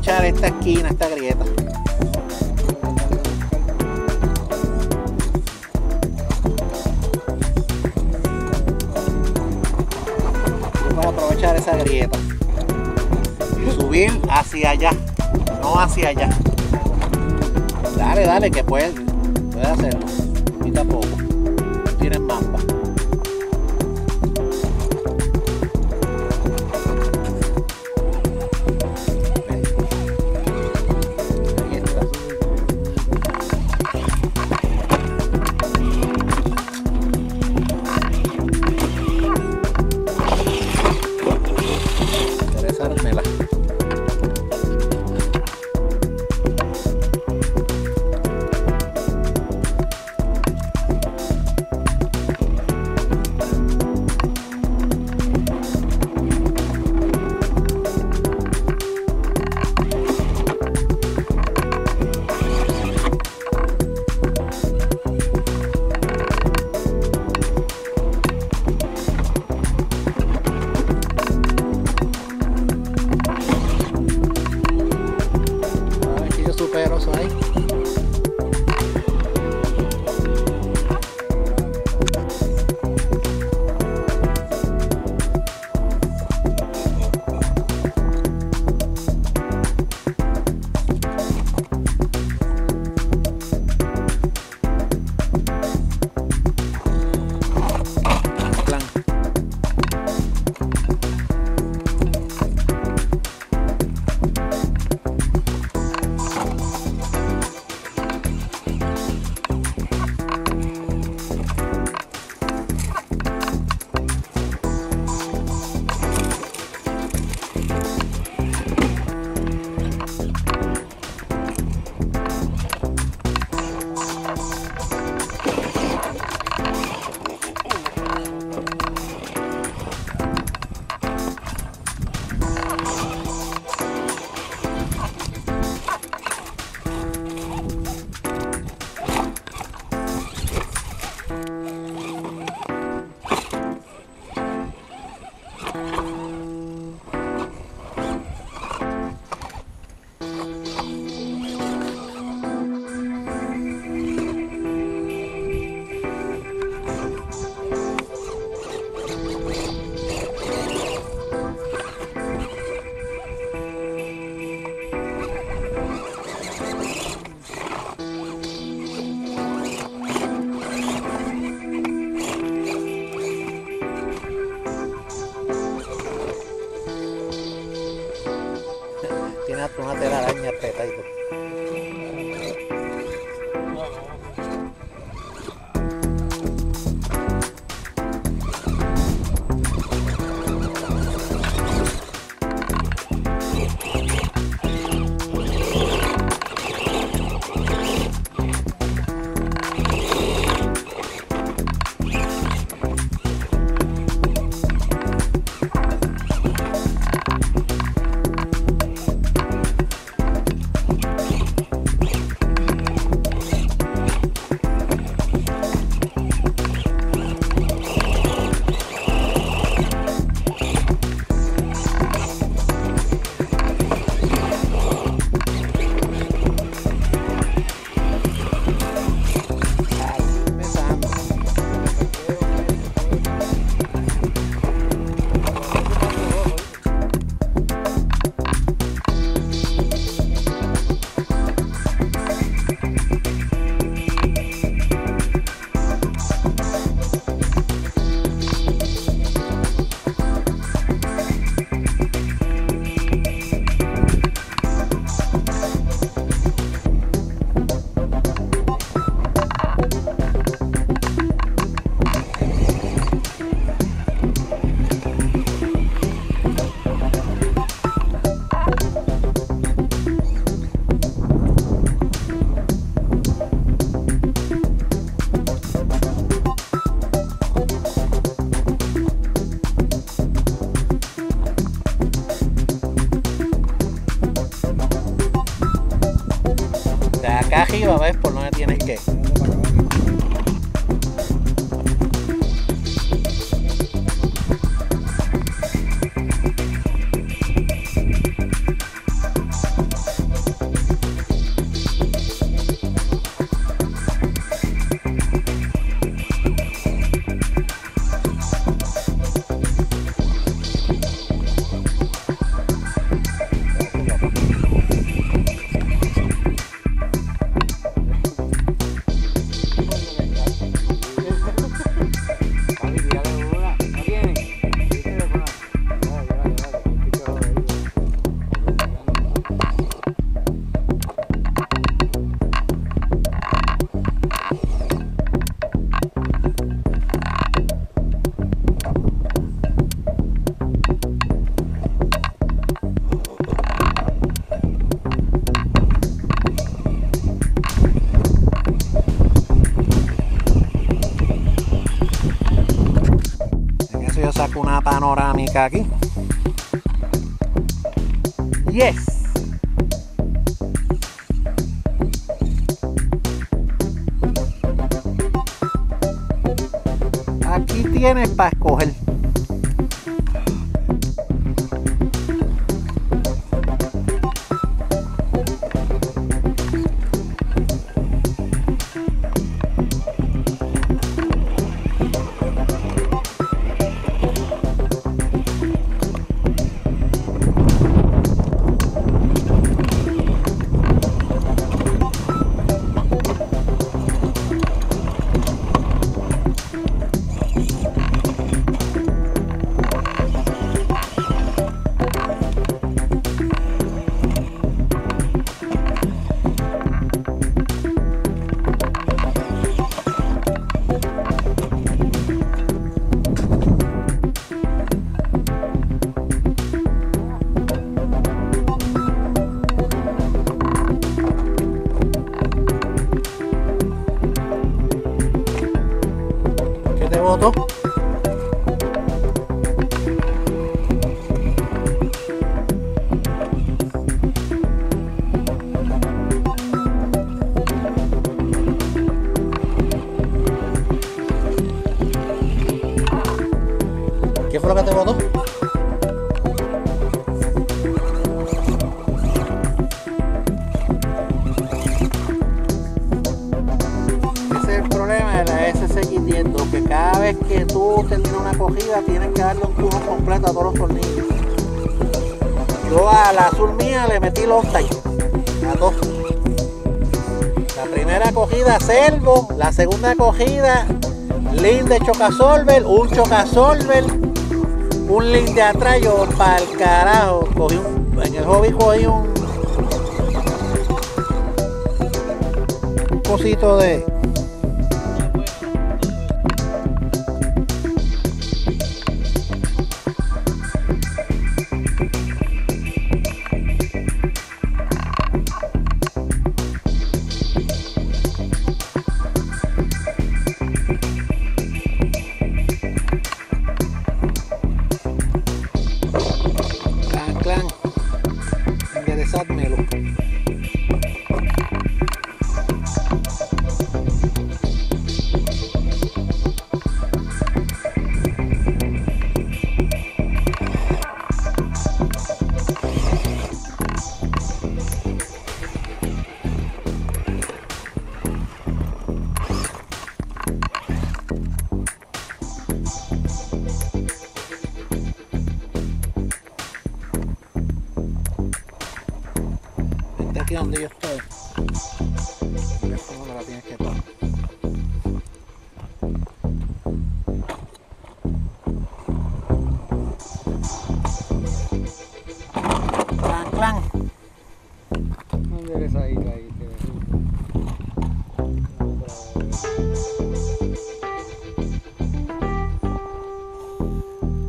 aprovechar esta esquina, esta grieta. Vamos aprovechar esa grieta. Y subir hacia allá, no hacia allá. Dale, dale, que puedes, puedes hacerlo. Y tampoco. Tienes mamba. Panorámica aquí. Yes. Aquí tienes para escoger. ¿Qué te Yo a la azul mía le metí los tallos. A dos. La primera cogida selvo, la segunda cogida lin de chocasolver, un chocasolver, un lin de atrás, para el carajo. Cogí un, en el hobby cogí un, un cosito de aquí donde yo estoy. Cómo me la tienes que tomar. Clan, clan. enderezadita ahí. te ves.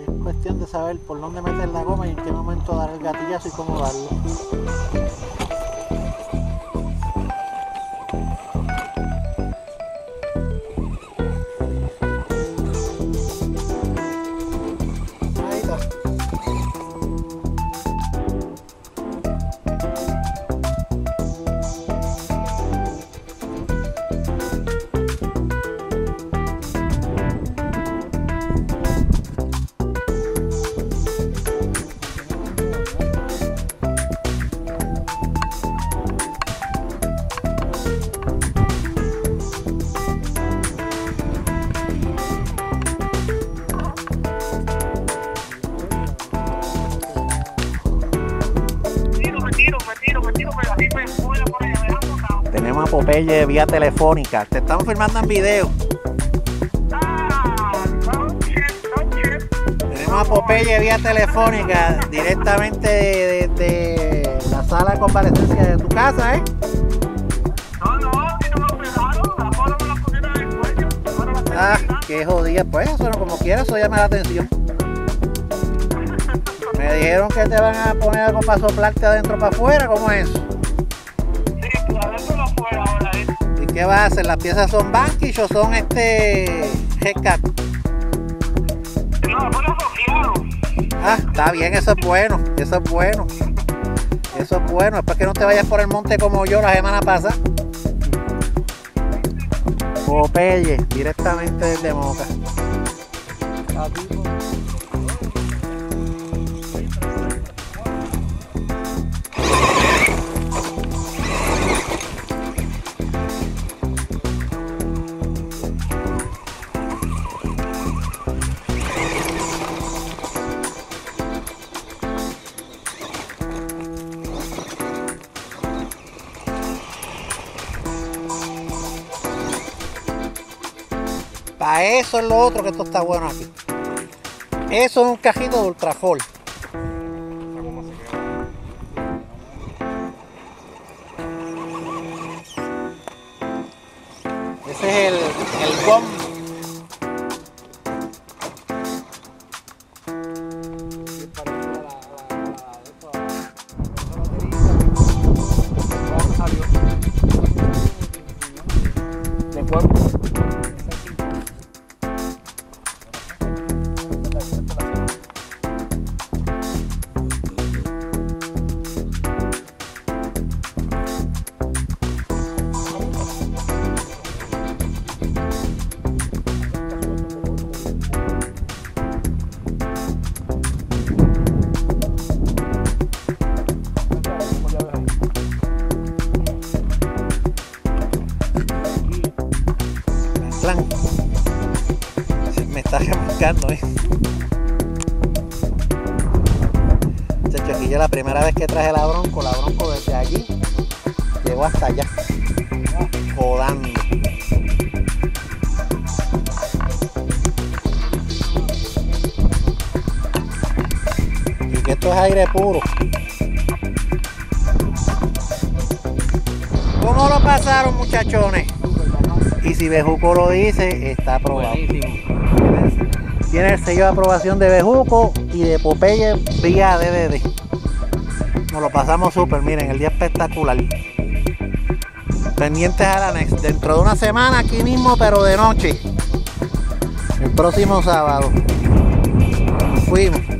Es cuestión de saber por dónde meter la goma y en qué momento dar el gatillazo y cómo darlo. Tenemos a Popeye vía telefónica. Te estamos filmando en video. Tenemos a Popeye vía telefónica directamente de, la sala de convalecencia de tu casa, ¿eh? Ah, qué jodida. Pues eso, no, como quiera, eso llama la atención. Me dijeron que te van a poner algo para soplarte adentro para afuera, ¿cómo es eso? Sí, pues adentro lo fuera ahora, ¿eh? ¿Y qué vas a hacer? ¿Las piezas son Bankish o son este G-Cat? No, fuera asociado. Ah, está bien, eso es bueno, eso es bueno. Eso es bueno, es para que no te vayas por el monte como yo la semana pasada. Popeye, directamente desde Moca. Para eso es lo otro que esto está bueno aquí. Eso es un cajito de Ultrafol. Que traje la bronco, la bronco desde allí llegó hasta allá. Jodando. Y que esto es aire puro. ¿Cómo lo pasaron, muchachones? Y si Bejuco lo dice, está aprobado. Buenísimo. Tiene el sello de aprobación de Bejuco y de Popeye vía DVD. Lo pasamos súper, miren, el día espectacular. Pendientes a la next. Dentro de una semana aquí mismo, pero de noche. El próximo sábado. Fuimos.